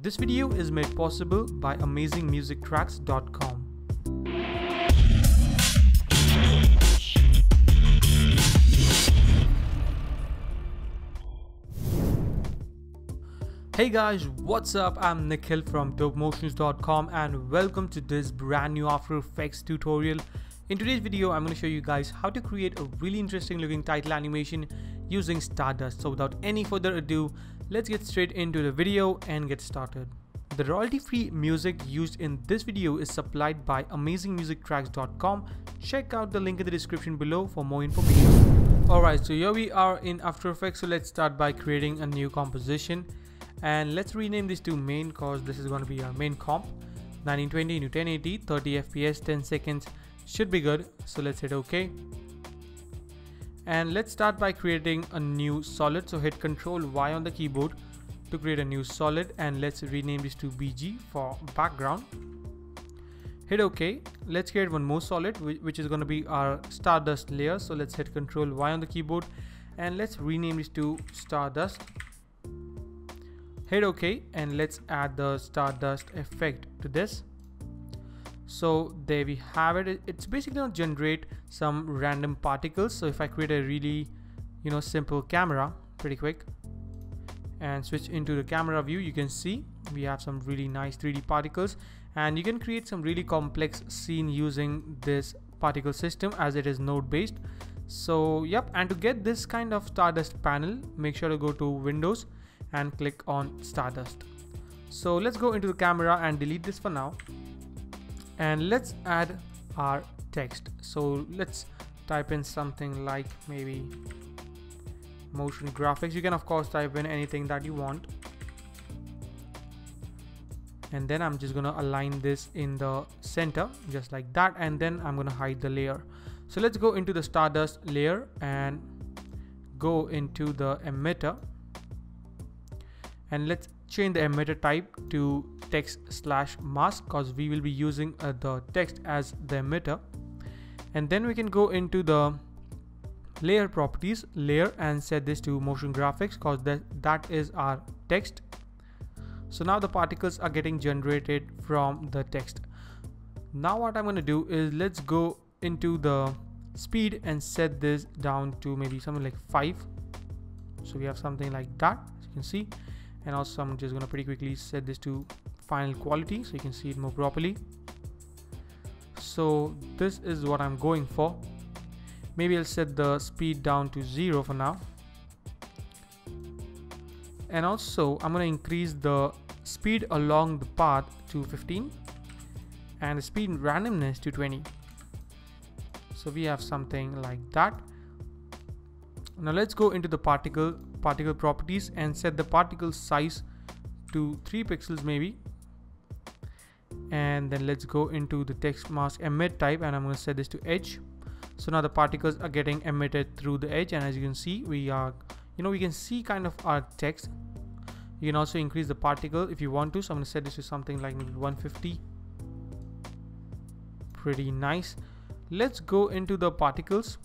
This video is made possible by amazingmusictracks.com. Hey guys, what's up? I'm Nikhil from dopemotions.com and welcome to this brand new After Effects tutorial. In today's video, I'm going to show you guys how to create a really interesting looking title animation using Stardust. So without any further ado, let's get straight into the video and get started. The royalty-free music used in this video is supplied by amazingmusictracks.com. Check out the link in the description below for more information. Alright, so here we are in After Effects. So let's start by creating a new composition and let's rename this to main cause this is going to be our main comp 1920 into 1080 30 fps 10 seconds should be good so let's hit ok and let's start by creating a new solid. So hit ctrl y on the keyboard to create a new solid and let's rename this to bg for background. Hit ok. Let's create one more solid which is going to be our stardust layer. So let's hit ctrl y on the keyboard and let's rename this to stardust. Hit ok and let's add the stardust effect to this so there we have it it's basically going to generate some random particles so if i create a really you know simple camera pretty quick and switch into the camera view you can see we have some really nice 3d particles and you can create some really complex scene using this particle system as it is node based so yep and to get this kind of stardust panel make sure to go to windows and click on Stardust. So let's go into the camera and delete this for now. And let's add our text. So let's type in something like maybe motion graphics. You can of course type in anything that you want. And then I'm just gonna align this in the center just like that. And then I'm gonna hide the layer. So let's go into the Stardust layer and go into the emitter and let's change the emitter type to text slash mask because we will be using uh, the text as the emitter. And then we can go into the layer properties layer and set this to motion graphics because that that is our text. So now the particles are getting generated from the text. Now what i'm going to do is let's go into the speed and set this down to maybe something like 5 so we have something like that as you can see. And also I'm just gonna pretty quickly set this to final quality so you can see it more properly. So this is what I'm going for. Maybe I'll set the speed down to zero for now. And also I'm gonna increase the speed along the path to 15 and the speed randomness to 20 so we have something like that. Now let's go into the particle particle properties and set the particle size to 3 pixels maybe and then let's go into the text mask emit type and I'm going to set this to edge so now the particles are getting emitted through the edge and as you can see we are you know we can see kind of our text. You can also increase the particle if you want to. So I'm going to set this to something like 150 pretty nice. Let's go into the particles.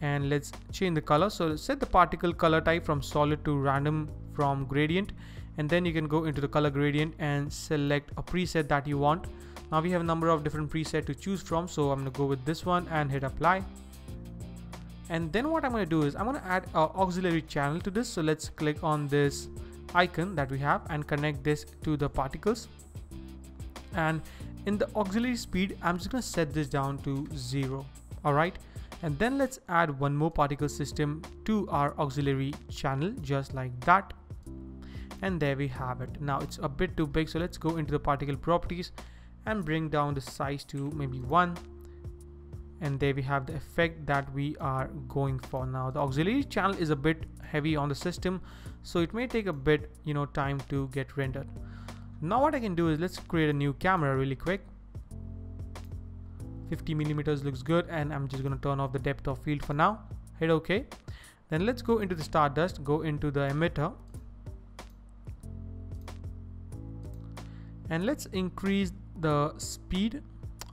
And let's change the color. So set the particle color type from solid to random from gradient and then you can go into the color gradient and select a preset that you want. Now we have a number of different preset to choose from so i'm going to go with this one and hit apply. And then what i'm going to do is i'm going to add an auxiliary channel to this. So let's click on this icon that we have and connect this to the particles. And in the auxiliary speed i'm just going to set this down to zero all right? And then let's add one more particle system to our auxiliary channel just like that and there we have it. Now it's a bit too big so let's go into the particle properties and bring down the size to maybe one. And there we have the effect that we are going for. Now the auxiliary channel is a bit heavy on the system so it may take a bit you know time to get rendered. Now what i can do is let's create a new camera really quick. 50 millimeters looks good and I'm just going to turn off the depth of field for now. Hit ok then let's go into the stardust go into the emitter and let's increase the speed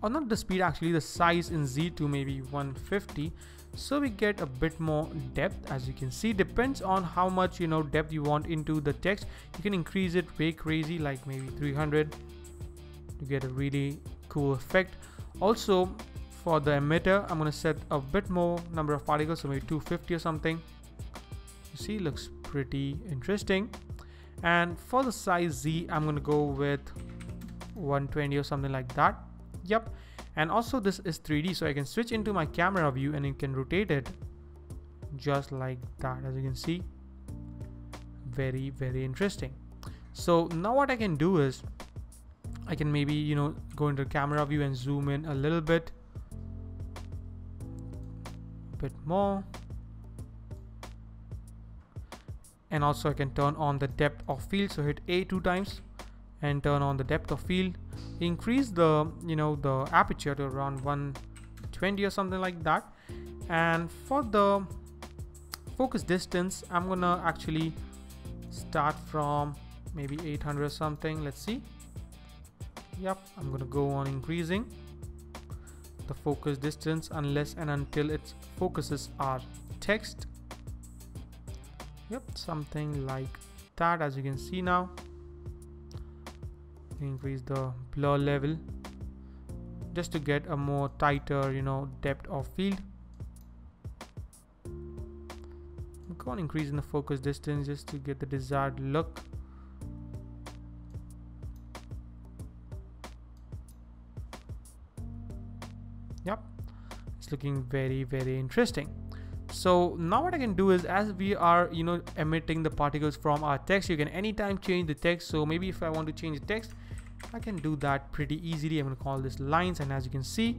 or not the speed actually the size in z to maybe 150 so we get a bit more depth as you can see. Depends on how much you know depth you want into the text. You can increase it way crazy like maybe 300 to get a really cool effect. Also for the emitter I'm gonna set a bit more number of particles so maybe 250 or something. You see looks pretty interesting. And for the size Z I'm gonna go with 120 or something like that. Yep and also this is 3d so I can switch into my camera view and you can rotate it just like that as you can see. Very very interesting. So now what I can do is I can maybe you know go into camera view and zoom in a little bit. Bit more. And also I can turn on the depth of field so hit A two times and turn on the depth of field. Increase the you know the aperture to around 120 or something like that. And for the focus distance I'm gonna actually start from maybe 800 or something. Let's see. Yep I'm gonna go on increasing the focus distance unless and until it focuses our text. Yep something like that as you can see now increase the blur level just to get a more tighter you know depth of field. Go on increasing the focus distance just to get the desired look. Yep it's looking very very interesting. So now what I can do is as we are you know emitting the particles from our text you can anytime change the text. So maybe if I want to change the text I can do that pretty easily. I'm gonna call this lines and as you can see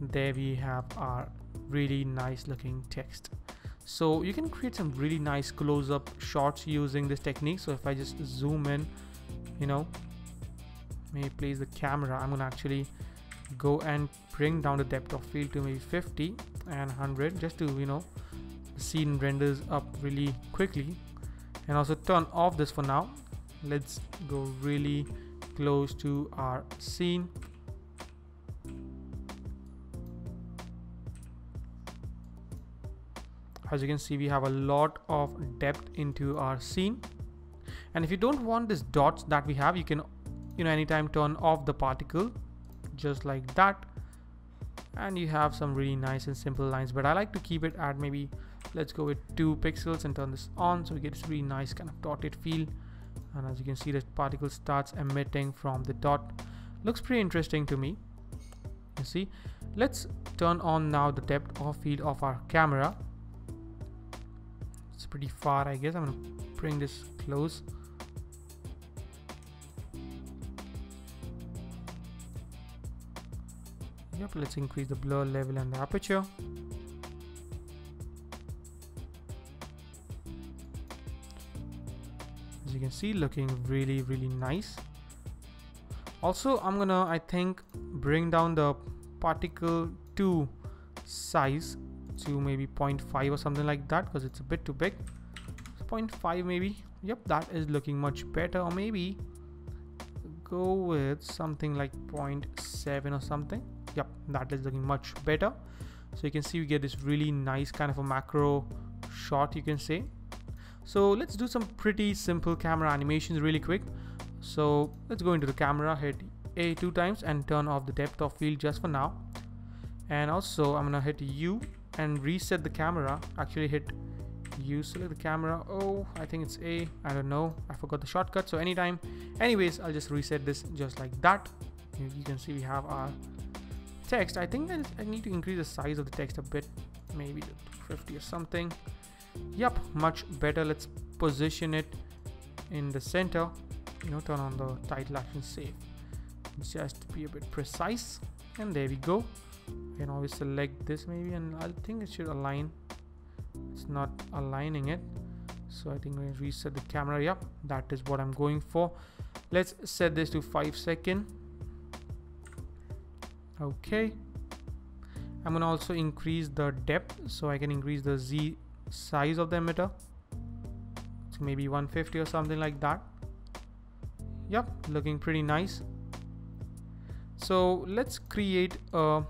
there we have our really nice looking text. So you can create some really nice close-up shots using this technique. So if I just zoom in you know may place the camera I'm gonna actually go and bring down the depth of field to maybe 50 and 100 just to you know the scene renders up really quickly. And also turn off this for now. Let's go really close to our scene. As you can see we have a lot of depth into our scene. And if you don't want these dots that we have you can you know anytime turn off the particle just like that. And you have some really nice and simple lines but I like to keep it at maybe let's go with two pixels and turn this on so we get this really nice kind of dotted feel and as you can see the particle starts emitting from the dot. Looks pretty interesting to me. You see let's turn on now the depth of field of our camera. It's pretty far I guess. I'm gonna bring this close. Yep let's increase the blur level and the aperture you can see looking really really nice. Also I'm gonna I think bring down the particle 2 size to maybe 0.5 or something like that because it's a bit too big. 0.5 maybe. Yep that is looking much better. Or maybe go with something like 0.7 or something. Yep that is looking much better. So you can see we get this really nice kind of a macro shot you can say so let's do some pretty simple camera animations really quick. So let's go into the camera hit a two times and turn off the depth of field just for now. And also I'm gonna hit U and reset the camera. Actually hit U select the camera. Oh I think it's A. I don't know. I forgot the shortcut. So anytime. Anyways I'll just reset this just like that. You can see we have our text. I think I need to increase the size of the text a bit. Maybe 50 or something yep much better. Let's position it in the center. You know turn on the title action safe. Just be a bit precise. And there we go. You can always select this maybe and I think it should align. It's not aligning it. So I think we reset the camera. Yep that is what I'm going for. Let's set this to 5 second. Okay. I'm gonna also increase the depth so I can increase the Z size of the emitter so maybe 150 or something like that. Yep looking pretty nice. So let's create a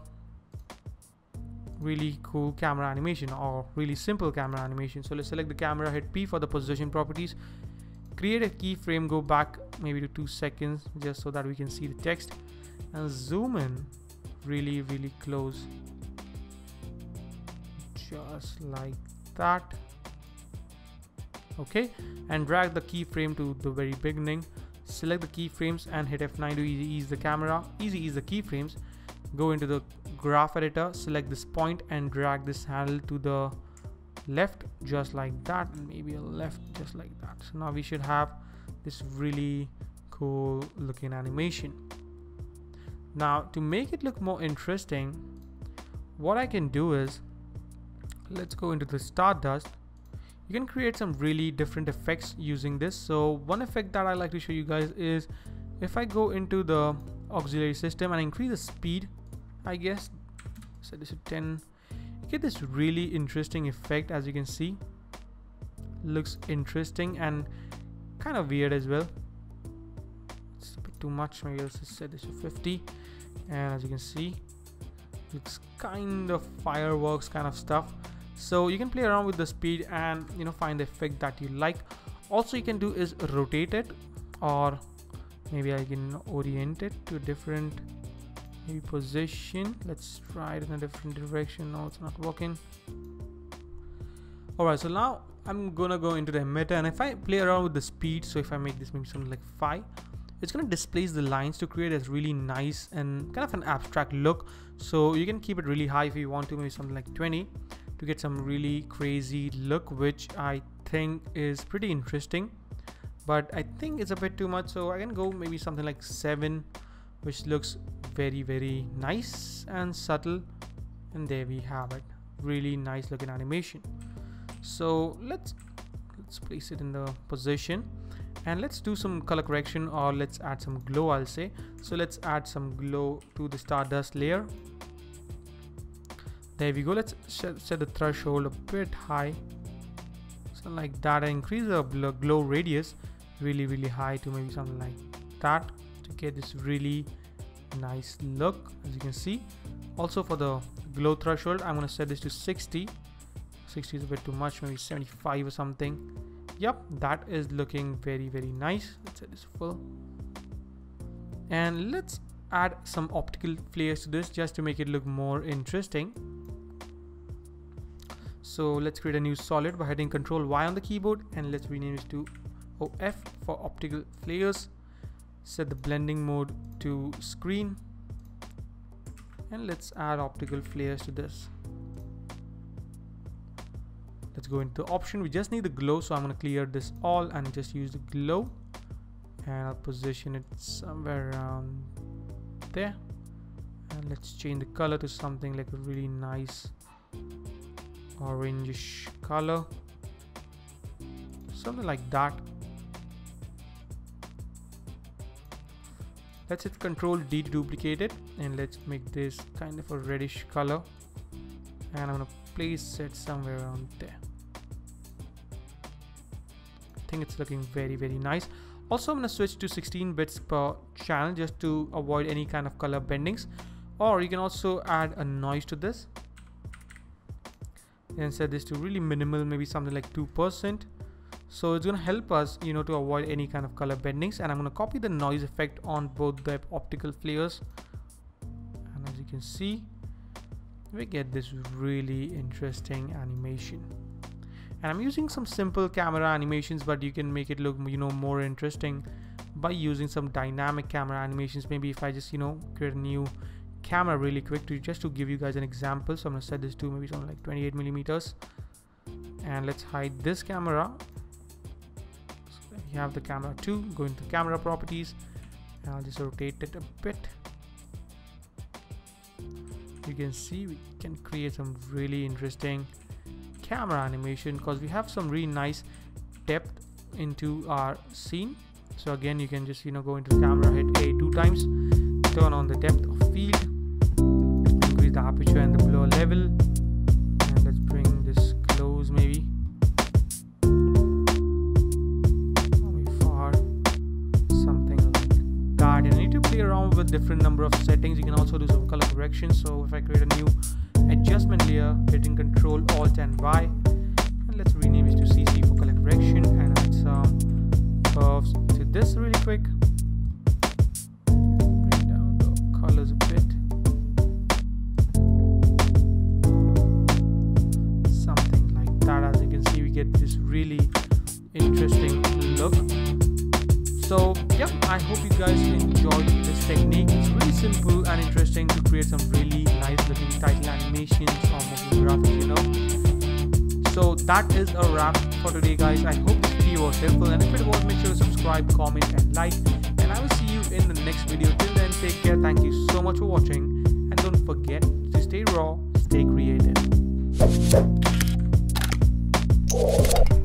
really cool camera animation or really simple camera animation. So let's select the camera hit P for the position properties. Create a keyframe go back maybe to two seconds just so that we can see the text. And zoom in really really close. Just like that okay and drag the keyframe to the very beginning. Select the keyframes and hit F9 to easy ease the camera easy ease the keyframes. Go into the graph editor select this point and drag this handle to the left just like that and maybe a left just like that. So now we should have this really cool looking animation. Now to make it look more interesting what I can do is let's go into the stardust. You can create some really different effects using this. So one effect that I like to show you guys is if I go into the auxiliary system and increase the speed I guess set this to 10 you get this really interesting effect as you can see. Looks interesting and kind of weird as well. It's a bit too much. Maybe let's set this to 50 and as you can see it's kind of fireworks kind of stuff so you can play around with the speed and you know find the effect that you like. Also you can do is rotate it or maybe I can orient it to a different maybe position. Let's try it in a different direction. No it's not working. Alright so now I'm gonna go into the emitter and if I play around with the speed so if I make this maybe something like 5 it's to displace the lines to create a really nice and kind of an abstract look. So you can keep it really high if you want to maybe something like 20 to get some really crazy look which I think is pretty interesting. But I think it's a bit too much so I can go maybe something like 7 which looks very very nice and subtle. And there we have it. Really nice looking animation. So let's let's place it in the position. And let's do some color correction or let's add some glow I'll say. So let's add some glow to the stardust layer there we go let's set the threshold a bit high. So like that increase the glow radius really really high to maybe something like that to get this really nice look as you can see. Also for the glow threshold I'm gonna set this to 60 60 is a bit too much maybe 75 or something. Yep that is looking very very nice. Let's set this full. And let's add some optical flares to this just to make it look more interesting so let's create a new solid by hitting Control Y on the keyboard and let's rename it to OF for optical flares. Set the blending mode to screen and let's add optical flares to this. Let's go into option. We just need the glow so I'm gonna clear this all and just use the glow. And I'll position it somewhere around there. And let's change the color to something like a really nice orangish color. Something like that. Let's hit control D to duplicate it and let's make this kind of a reddish color. And I'm gonna place it somewhere around there. I think it's looking very very nice. Also I'm gonna switch to 16 bits per channel just to avoid any kind of color bendings. Or you can also add a noise to this and set this to really minimal maybe something like 2% so it's going to help us you know to avoid any kind of color bendings. And I'm going to copy the noise effect on both the optical flares. And as you can see we get this really interesting animation. And I'm using some simple camera animations but you can make it look you know more interesting by using some dynamic camera animations. Maybe if I just you know create a new camera really quick to just to give you guys an example. So I'm gonna set this to maybe something like 28 millimeters. And let's hide this camera. So you have the camera 2 go into camera properties. And I'll just rotate it a bit. You can see we can create some really interesting camera animation because we have some really nice depth into our scene. So again you can just you know go into the camera hit a two times turn on the depth level and let's bring this close maybe. Far. Something like that. And I need to play play around with different number of settings. You can also do some color correction. So if I create a new adjustment layer hitting control alt and Y. And let's rename it to CC for color correction. And add some curves to this really quick get this really interesting look. So yeah i hope you guys enjoyed this technique. It's really simple and interesting to create some really nice looking title animations or moving graphics you know. So that is a wrap for today guys. I hope this video was helpful. And if it was make sure to subscribe comment and like. And i will see you in the next video. Till then take care. Thank you so much for watching. And don't forget to stay raw stay creative Thank you.